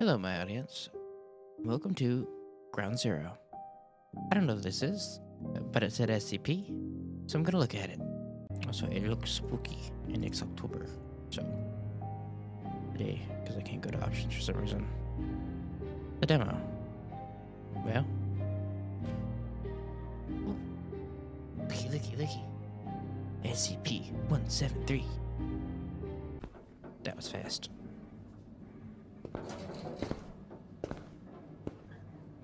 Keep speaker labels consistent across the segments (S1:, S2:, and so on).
S1: Hello, my audience. Welcome to Ground Zero. I don't know what this is, but it said SCP, so I'm gonna look at it. Also, it looks spooky, and it's October, so today, because I can't go to options for some reason. The demo. Well, Ooh. looky, looky, looky. SCP 173. That was fast.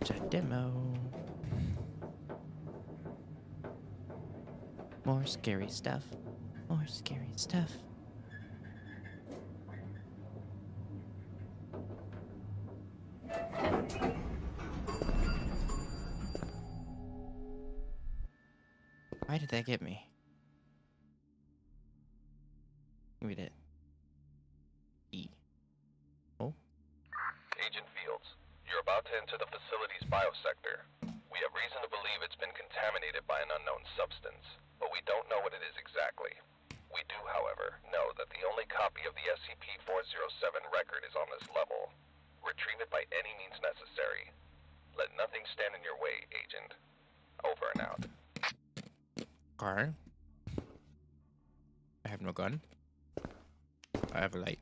S1: It's a demo. More scary stuff. More scary stuff. Why did that get me? Give me that. E. Oh,
S2: Agent Fields, you're about to enter the biosector. We have reason to believe it's been contaminated by an unknown substance, but we don't know what it is exactly. We do, however, know that the only copy of the SCP-407 record is on this level. Retrieve it by any means necessary. Let nothing stand in your way, Agent. Over and out.
S1: car. I have no gun. I have a light.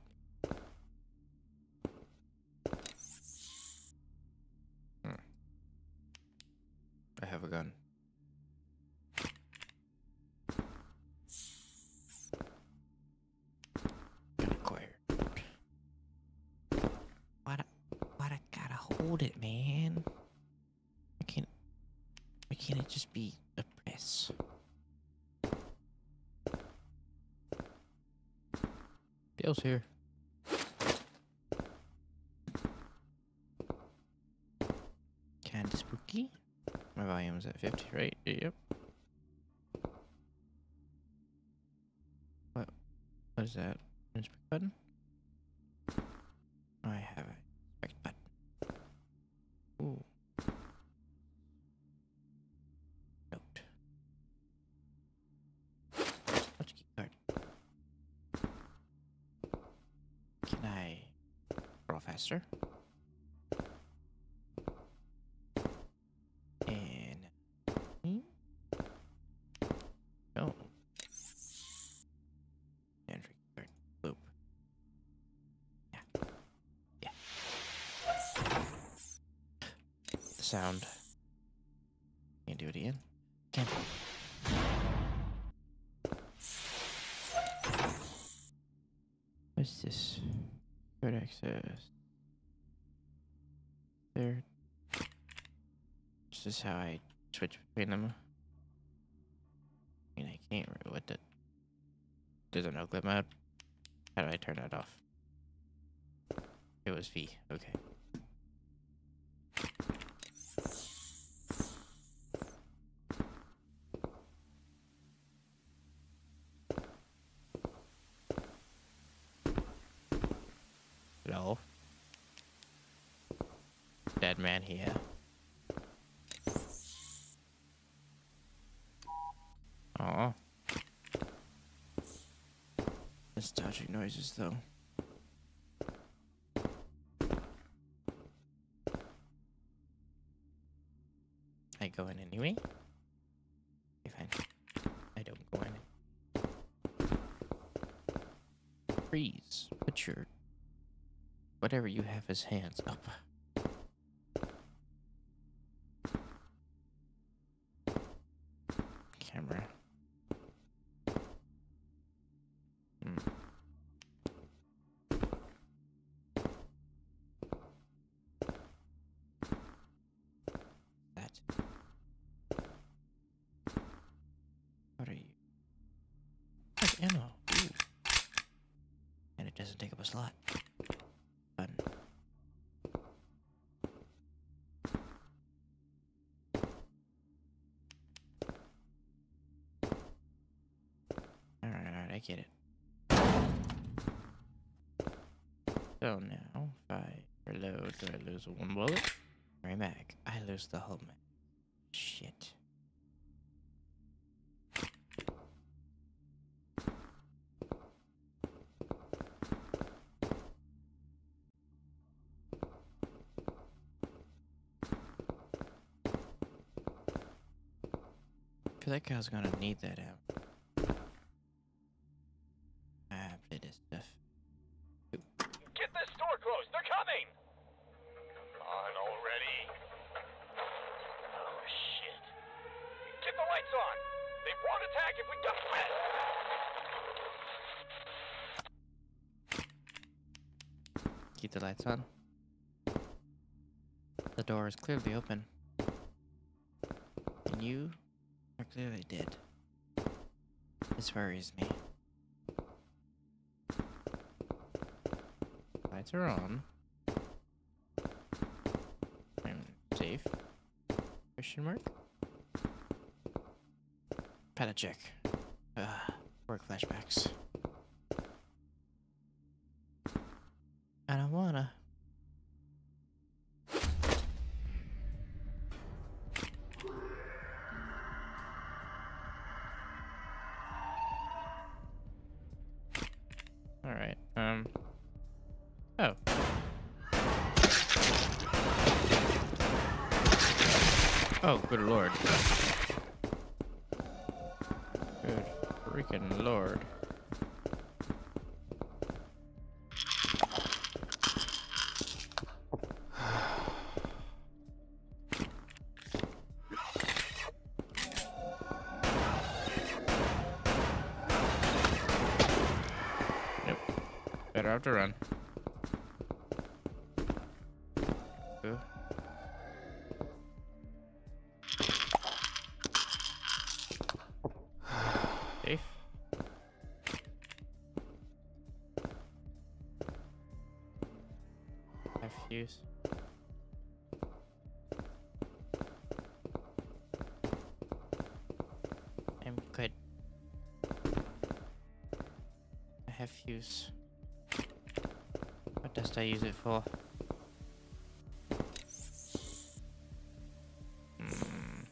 S1: Here. Kinda spooky. My volume's at 50, right? Yep. What? What is that? Button? I have a inspect button. Ooh. Note. What's key card? Can I roll faster? And hmm? no. And for key card. Boop. Yeah. Yeah. The sound. Can't do it again. Can't. What's this? Code access. There. This is how I switch between them. I mean, I can't. What the? There's a no clip mode. How do I turn that off? It was V. Okay. Hello. Dead man here. Oh. Nostalgic though. I go in anyway. I don't go in. Freeze. Put your whatever you have as hands up. Doesn't take up a slot. Alright, alright, I get it. So now, if I reload, do I lose one bullet? Right back. I lose the whole map. Shit. Feel guy's gonna need that ammo. Ah, play this stuff.
S3: Get this door closed. They're coming. Come on already. Oh shit. Get the lights on. They won't attack if we don't.
S1: Keep the lights on. The door is clearly open. And you clearly did. This worries me. Lights are on. I'm safe. Question mark? Pallet check. Ugh, work flashbacks. Freaking lord. Nope. Better have to run. Fuse. What does I use it for? Hmm.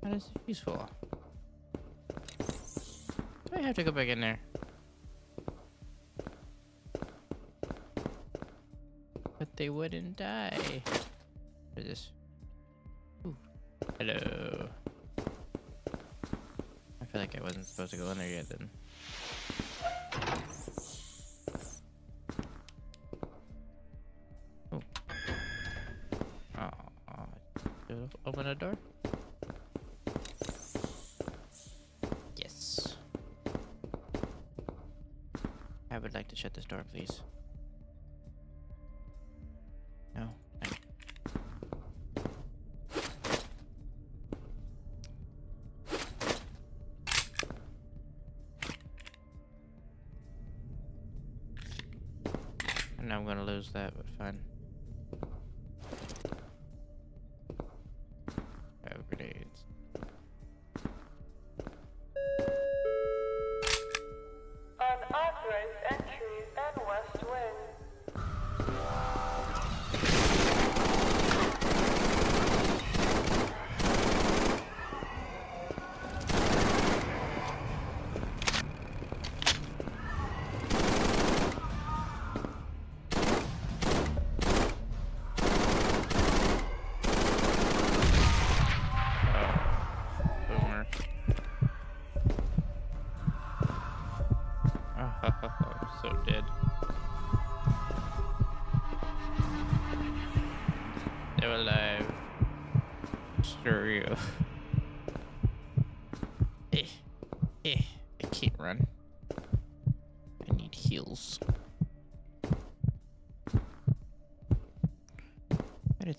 S1: What is it used for? Do I have to go back in there? But they wouldn't die. What is this? Wasn't supposed to go in there yet then. Oh. Open a door? Yes. I would like to shut this door, please.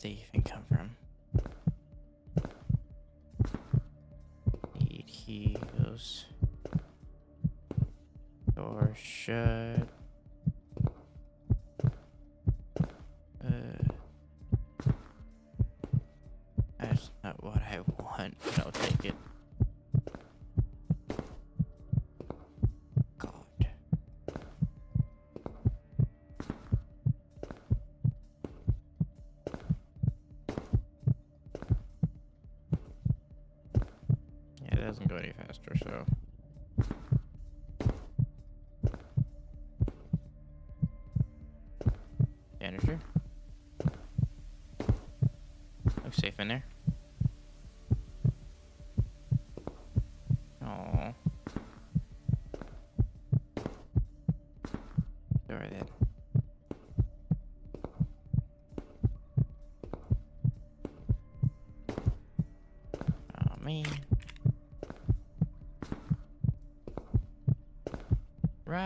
S1: They even come from? Need heals. Door shut. left or so. Energy. I'm oh, safe in there.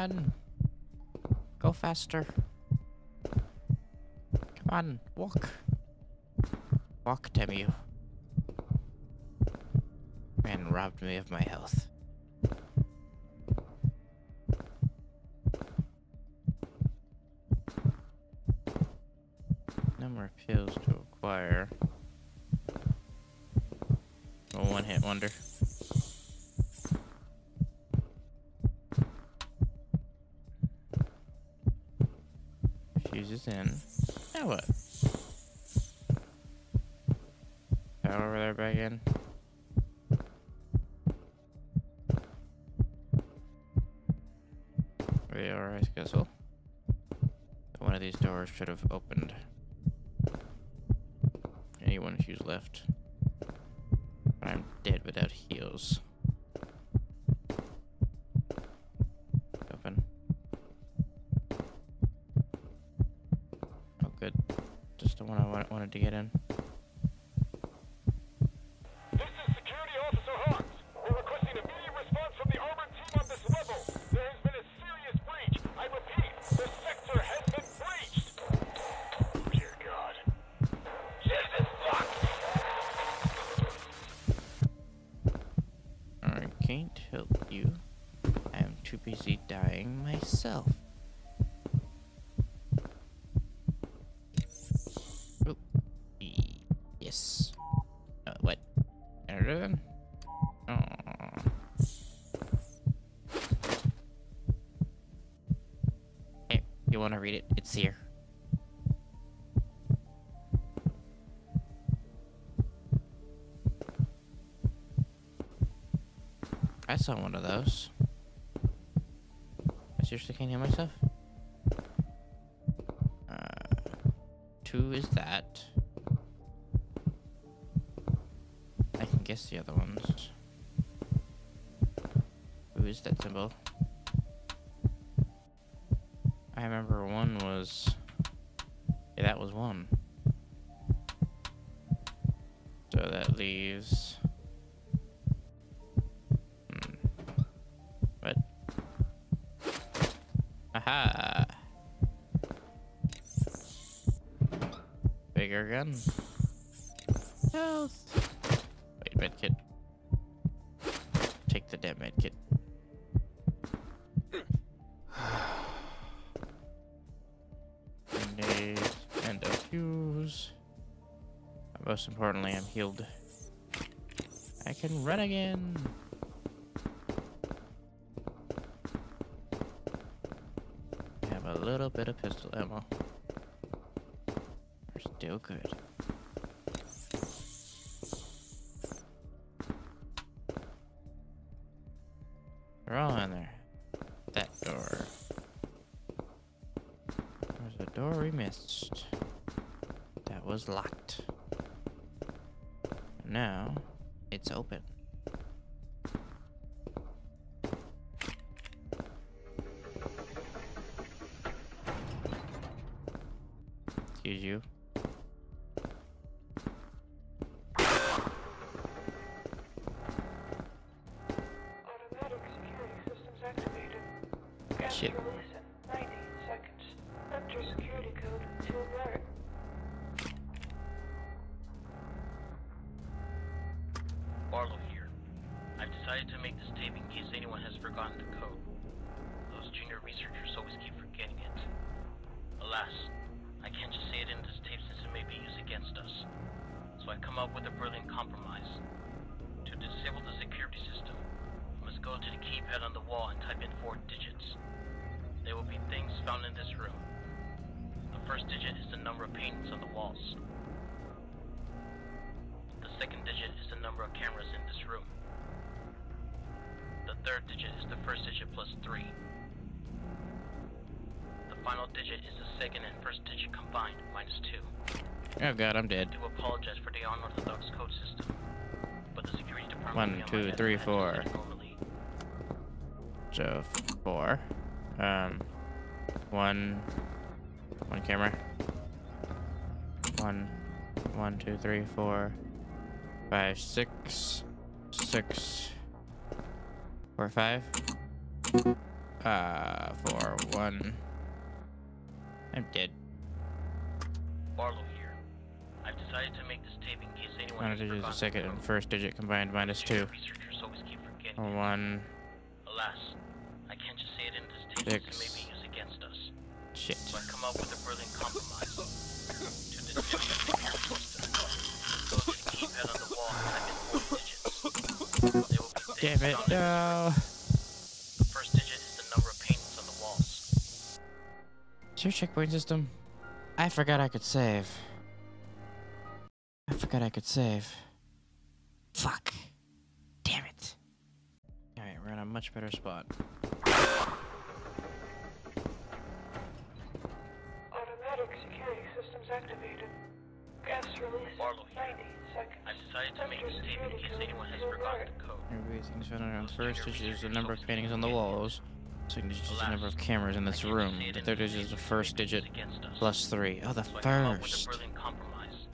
S1: Run. Go faster. Come on, walk. Walk, damn you. Man robbed me of my health. No more pills to acquire. A one hit wonder. Should have opened. Anyone who's left. I'm dead without heals. Open. Oh, good. Just the one I wanted to get in. Want to read it? It's here. I saw one of those. I seriously can't hear myself. Uh, two is that. I can guess the other ones. Who is that symbol? I remember one was. Yeah, that was one. So that leaves. Hmm. What? Aha! Bigger gun. Health. Most importantly, I'm healed. I can run again. I have a little bit of pistol ammo. We're still good. They're all in there. That door. There's a door we missed. That was locked. Now, it's open.
S4: In
S5: this room. The first digit is the number of paintings on the walls. The second digit is the number of cameras in this room. The third digit is the first digit plus 3. The final digit is the second and first digit combined minus 2.
S1: Oh god, I'm dead.
S5: I do apologize for the unorthodox code system, but the security department
S1: One,
S5: will be on
S1: two, three, four.
S5: had to normally.
S1: So four. Um, one, one camera. One, one, two, three, four, five, six, six, four, five. Uh, four, one. I'm dead.
S5: Barlow here. I've decided to make this tape in case anyone
S1: One
S5: has
S1: digit is the second and first digit combined minus two.
S5: Researchers always keep forgetting.
S1: One,
S5: Alas, I can't just say it in this tape because it may
S1: Six.
S5: be used against us.
S1: Shit.
S5: So I've come up with a brilliant compromise. To the go to the keypad on the wall type in four digits. There will be
S1: Damn it, no.
S5: The first digit is the number of paintings on the walls.
S1: Is your checkpoint system? I forgot I could save. I forgot I could save. Fuck. Damn it. Alright, we're in a much better spot. Everything's found on the first digit is the number of paintings on the walls. Second digit is the number of cameras in this room. The third digit is the first
S5: it may be
S1: digit plus three. Oh, the
S5: So I come up with
S1: first.
S5: brilliant compromise.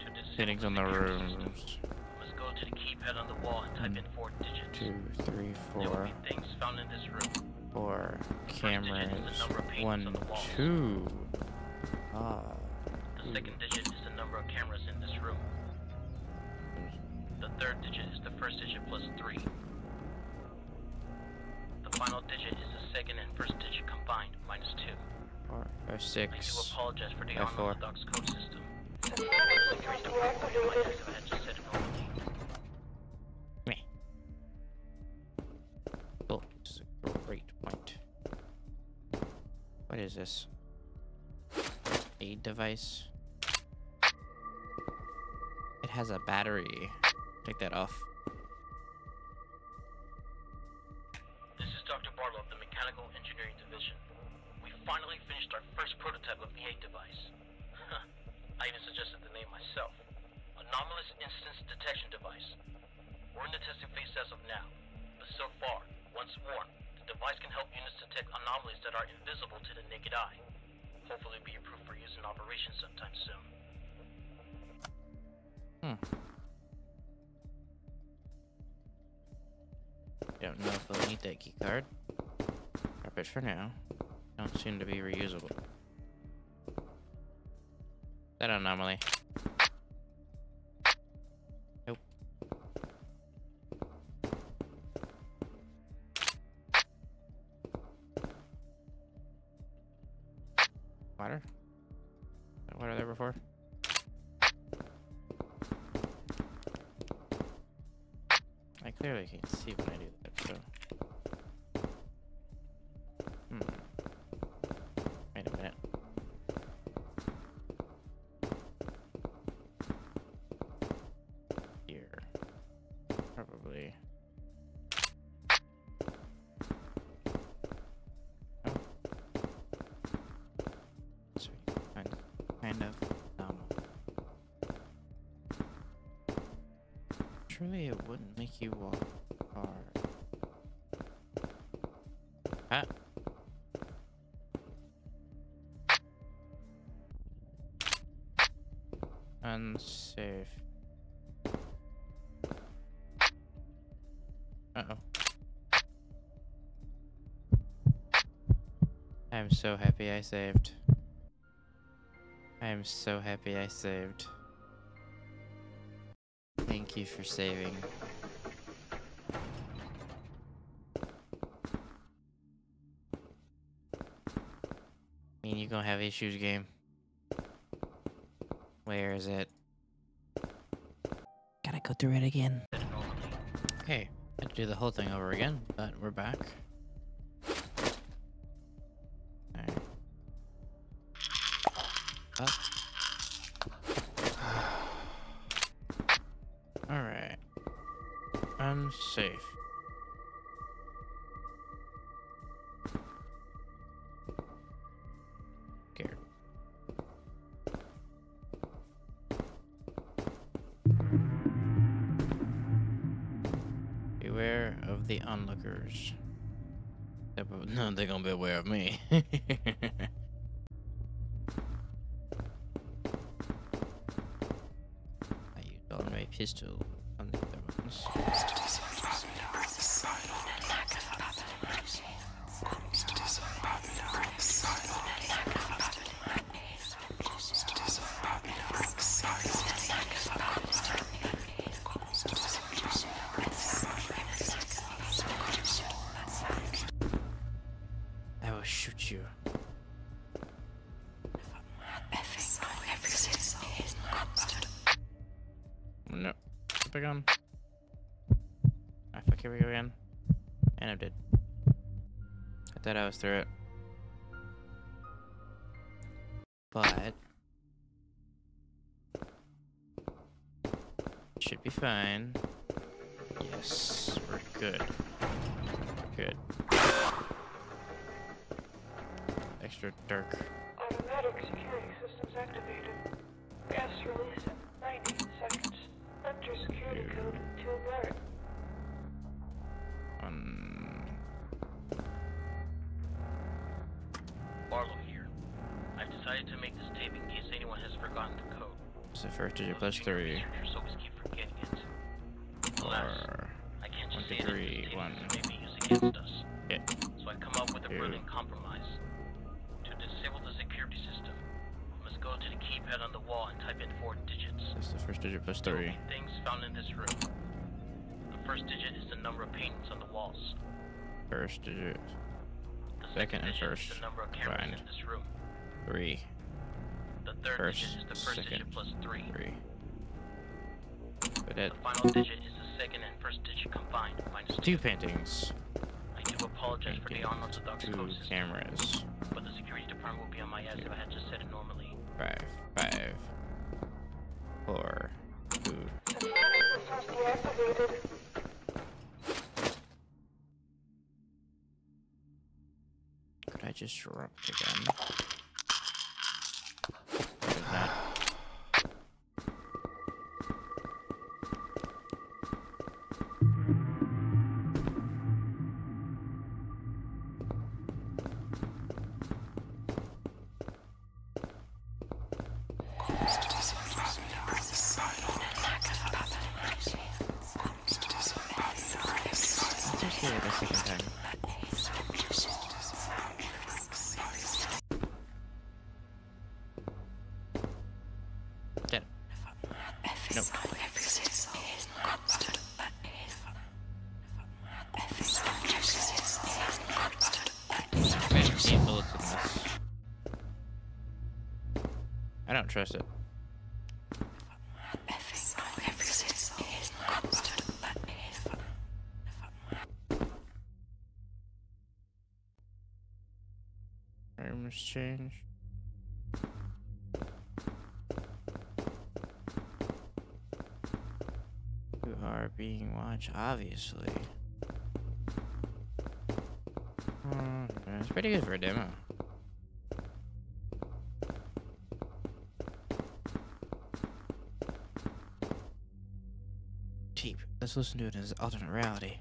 S5: To disable
S1: Paintings on the rooms.
S5: I must go to the keypad on the wall and type in four digits.
S1: Two, three, four,
S5: be things found in this room.
S1: four
S5: digit is the
S1: cameras.
S5: number of paintings
S1: One,
S5: on the walls.
S1: two. Ah.
S5: The second digit is the number of cameras in this room. The third digit first digit plus three. The final digit is the second and first digit combined minus two.
S1: Four, five,
S5: I do
S1: six.
S5: apologize for the unorthodox code system.
S4: Security
S5: The
S4: systems
S5: security department will be on my
S4: deactivated.
S5: head if I had just said it normally.
S1: Meh. Oh, this is a great point. What is this? Aid device? It has a battery. Take that off. Don't know if we'll need that key card. Drop it for now. Don't seem to be reusable. That anomaly. Surely it wouldn't make you walk hard. Ah. Unsafe. Uh-oh. I'm so happy I saved. I am so happy I saved. Thank you for saving. I mean you're gonna have issues, game. Where is it? Gotta go through it again. Okay, had to do the whole thing over again, but we're back. The onlookers. No, they're gonna be aware of me. I used all my pistol on the other ones. I I was through it. But... Should be fine. Yes, we're good. Good. Extra dark.
S4: Automatic security systems activated. Gas release in 90 seconds. Enter security code to alert.
S5: Code.
S1: first digit plus three.
S5: Researchers always keep forgetting it. Alas,
S1: Or one,
S5: just
S1: two, three, one.
S5: may be used against us.
S1: Yeah.
S5: So I come up with a brilliant compromise. To disable the security system, we must go to the keypad on the wall and type in four digits.
S1: that's the first digit plus three.
S5: things found in this room. The first digit is the number of paintings on the walls.
S1: First digit.
S5: The
S1: Second and
S5: digit
S1: first
S5: is the number of cameras
S1: combined.
S5: in this room.
S1: Three.
S5: The third
S1: First,
S5: digit is the first
S1: second,
S5: digit plus three.
S1: Three. But
S5: The final digit is the second and first digit combined minus
S1: two
S5: two.
S1: paintings.
S5: I do apologize for the unorthodox
S1: Two
S5: code
S1: cameras.
S5: but the security department would be on my ass if I had just said it normally.
S1: Five. Five. Four. Two.
S4: Security systems deactivated.
S1: Could I just drop again? I don't trust it. Rooms change. You are being watched, obviously. Hmm, it's pretty good for a demo. Listen to it as alternate reality.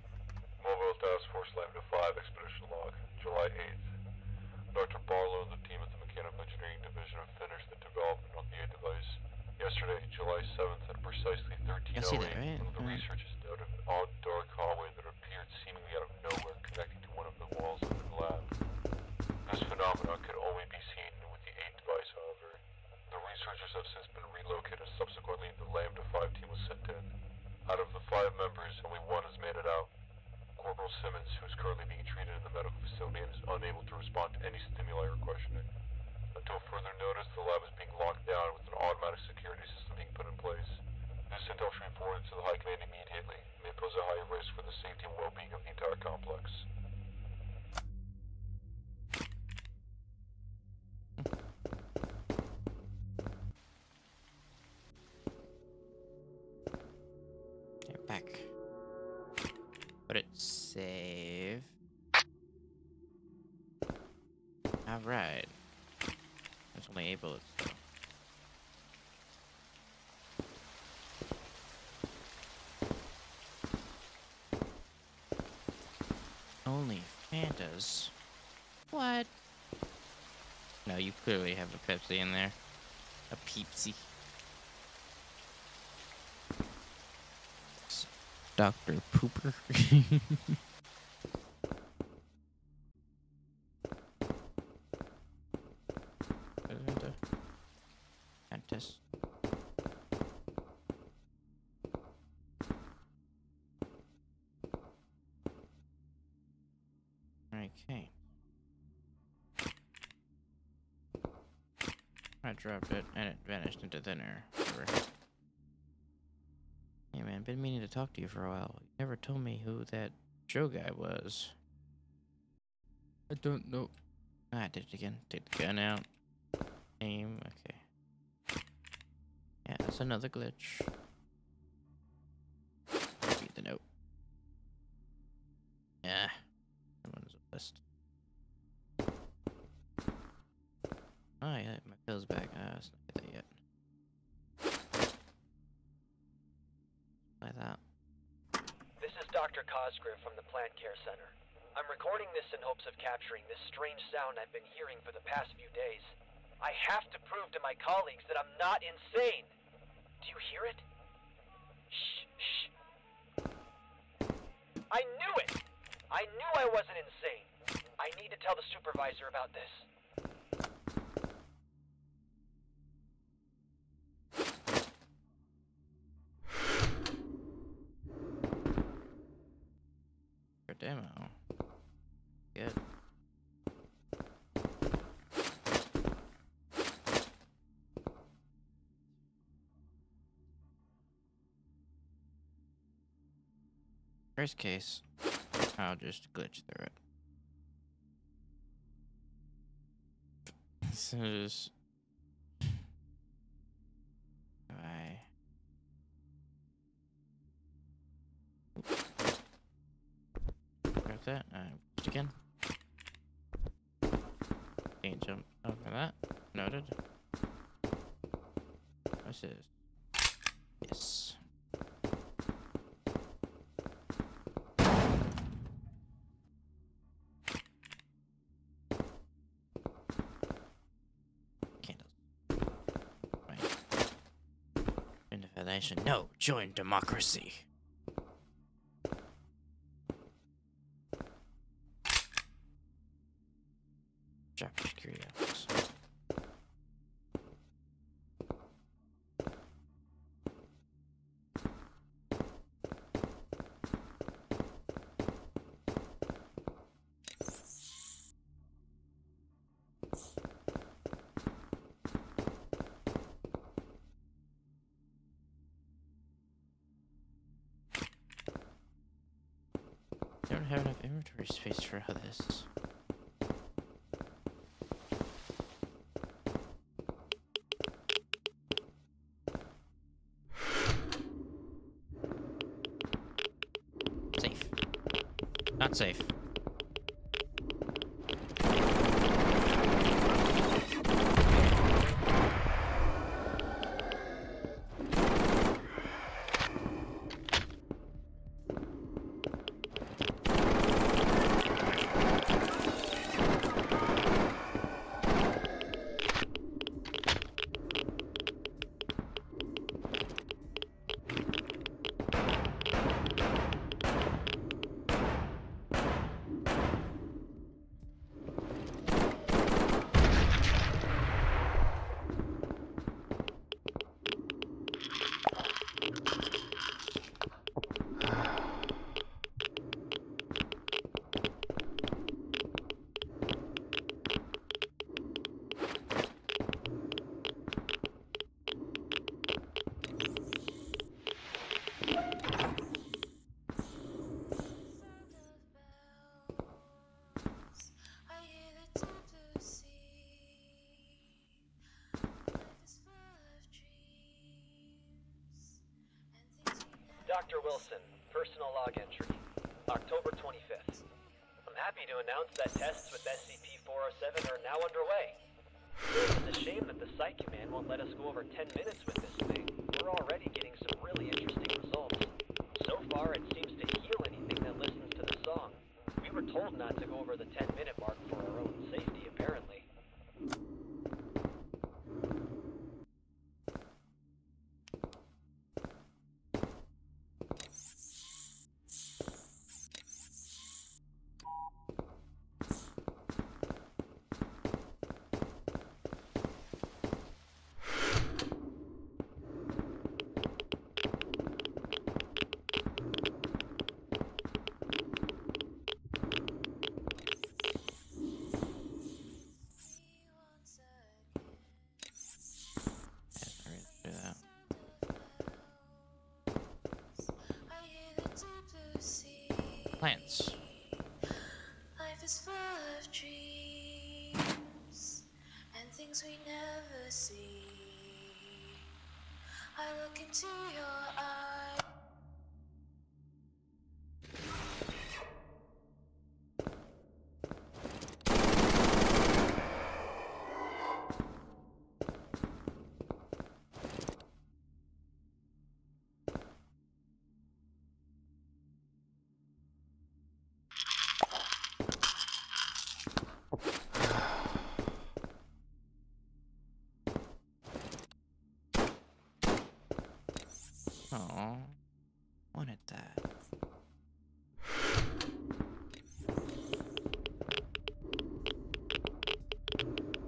S2: Put it
S1: save. Alright. There's only eight bullets though. Fantas. What? No, you clearly have a Pepsi in there. A Peepsy. Dr. Pooper. Okay. I dropped it and it vanished into thin air. Whatever. Hey man, been meaning to talk to you for a while. You never told me who that Joe guy was. I don't know. Ah, I did it again. Take the gun out. Aim. Okay. Yeah, that's another glitch. Read the note. Yeah. That one's a list. Oh yeah, my pill's back. Ah, it's not that yet. Like that.
S6: This is Dr. Cosgrove from the Plant Care Center. I'm recording this in hopes of capturing this strange sound I've been hearing for the past few days. I have to prove to my colleagues that I'm not insane. Do you hear it? Shh, shh. I knew it! I knew I wasn't insane. I need to tell the supervisor about this.
S1: For demo. Good. Worst case, I'll just glitch through it. This is. I. Got that. Uh, again. Can't jump over that. Noted. What's this? Yes. Candles. Right. No, join democracy. Japanese curios. Don't have enough inventory space for all this. Safe. Safe.
S6: Log entry, October 25th. I'm happy to announce that tests with SCP-407 are now underway. It's a shame that the Site Command won't let us go over 10 minutes with this thing. We're already getting some really interesting results. So far, it seems to heal anything that listens to the song. We were told not to go over the 10
S1: Plants.
S7: Life is full of dreams and things we never see. I look into your eyes.
S1: Oh, wanted that.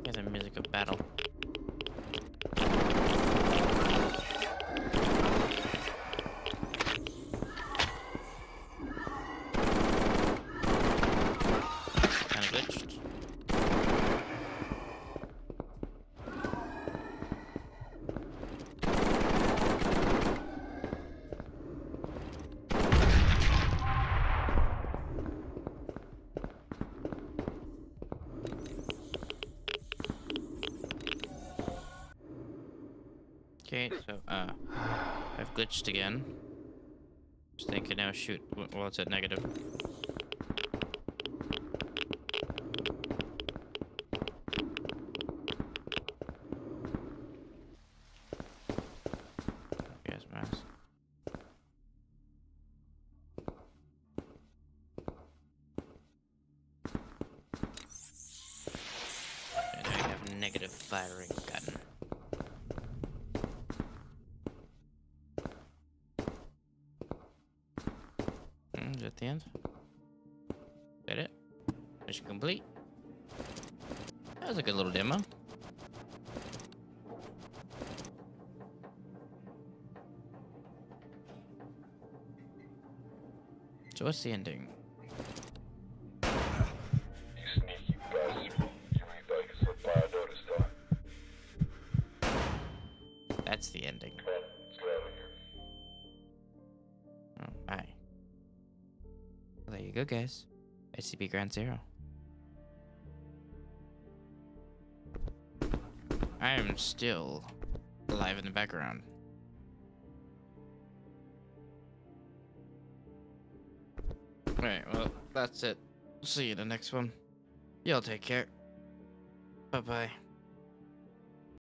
S1: Hear the music of battle. Kinda glitched. Okay, so uh, I've glitched again. Just I now shoot. w- Well, it's at negative. Negative firing gun. End? Is that it? Mission complete. That was a good little demo. So what's the ending? Guys. SCP Ground Zero. I am still alive in the background. Alright, well, that's it. See you in the next one. Y'all take care. Bye bye.